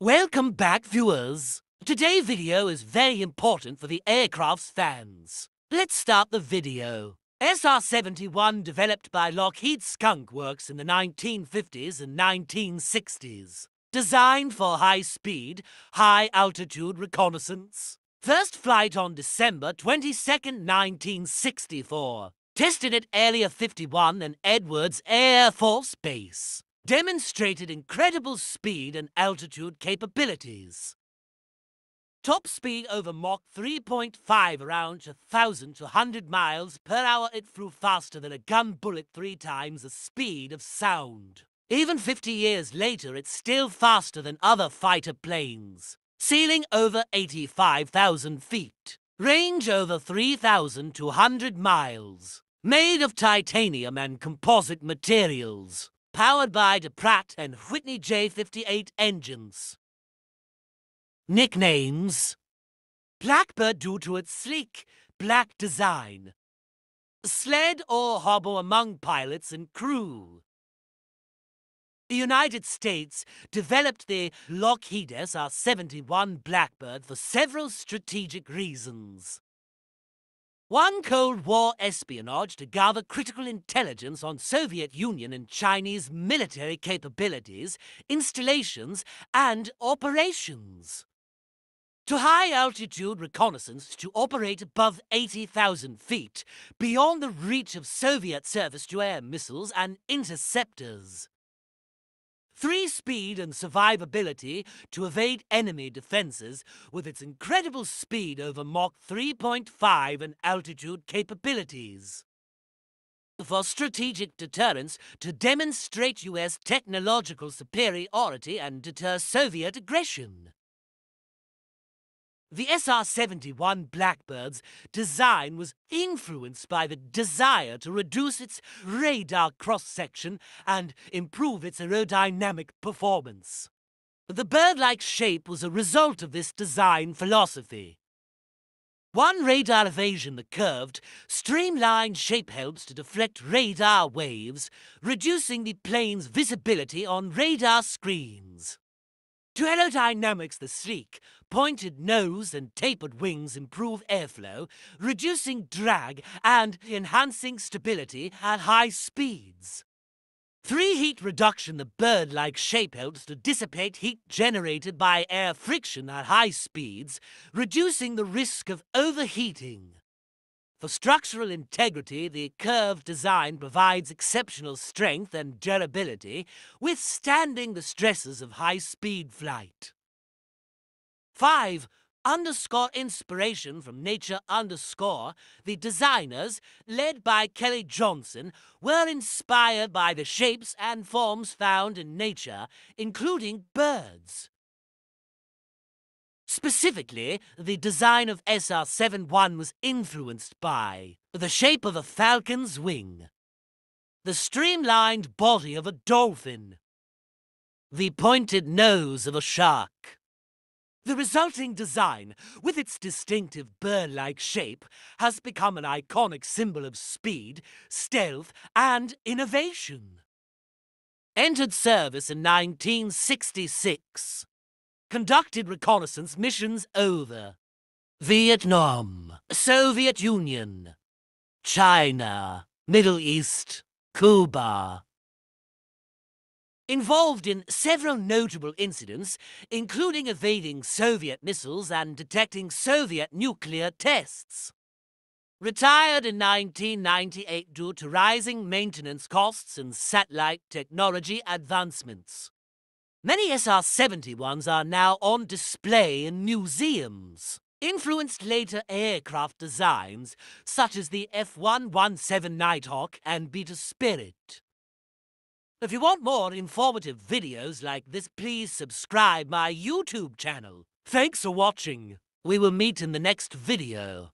Welcome back, viewers. Today's video is very important for the aircraft's fans. Let's start the video. SR-71 developed by Lockheed Skunk Works in the 1950s and 1960s. Designed for high-speed, high-altitude reconnaissance. First flight on December 22, 1964. Tested at Area 51 and Edwards Air Force Base. Demonstrated incredible speed and altitude capabilities. Top speed over Mach 3.5 around 1,000 to 100 miles per hour. It flew faster than a gun bullet three times the speed of sound. Even 50 years later, it's still faster than other fighter planes. Ceiling over 85,000 feet. Range over 3,200 miles. Made of titanium and composite materials. Powered by the Pratt and Whitney J58 engines. Nicknames Blackbird due to its sleek, black design. Sled or Habu among pilots and crew. The United States developed the Lockheed SR-71 Blackbird for several strategic reasons. One Cold War espionage to gather critical intelligence on Soviet Union and Chinese military capabilities, installations, and operations to high-altitude reconnaissance to operate above 80,000 feet, beyond the reach of Soviet surface-to-air missiles and interceptors. Three speed and survivability to evade enemy defenses with its incredible speed over Mach 3.5 and altitude capabilities. For strategic deterrence to demonstrate US technological superiority and deter Soviet aggression. The SR-71 Blackbird's design was influenced by the desire to reduce its radar cross-section and improve its aerodynamic performance. The bird-like shape was a result of this design philosophy. One radar evasion, the curved, streamlined shape helps to deflect radar waves, reducing the plane's visibility on radar screens. To aerodynamics, the sleek, pointed nose and tapered wings improve airflow, reducing drag and enhancing stability at high speeds. Three heat reduction, the bird-like shape helps to dissipate heat generated by air friction at high speeds, reducing the risk of overheating. For structural integrity, the curved design provides exceptional strength and durability, withstanding the stresses of high-speed flight. 5. Underscore inspiration from nature underscore, the designers, led by Kelly Johnson, were inspired by the shapes and forms found in nature, including birds. Specifically, the design of SR-71 was influenced by the shape of a falcon's wing, the streamlined body of a dolphin, the pointed nose of a shark. The resulting design, with its distinctive bird-like shape, has become an iconic symbol of speed, stealth, and innovation. Entered service in 1966. Conducted reconnaissance missions over. Vietnam, Soviet Union, China, Middle East, Cuba. Involved in several notable incidents, including evading Soviet missiles and detecting Soviet nuclear tests. Retired in 1998 due to rising maintenance costs and satellite technology advancements. Many SR-71s are now on display in museums. Influenced later aircraft designs, such as the F-117 Nighthawk and B-2 Spirit. If you want more informative videos like this, please subscribe my YouTube channel. Thanks for watching. We will meet in the next video.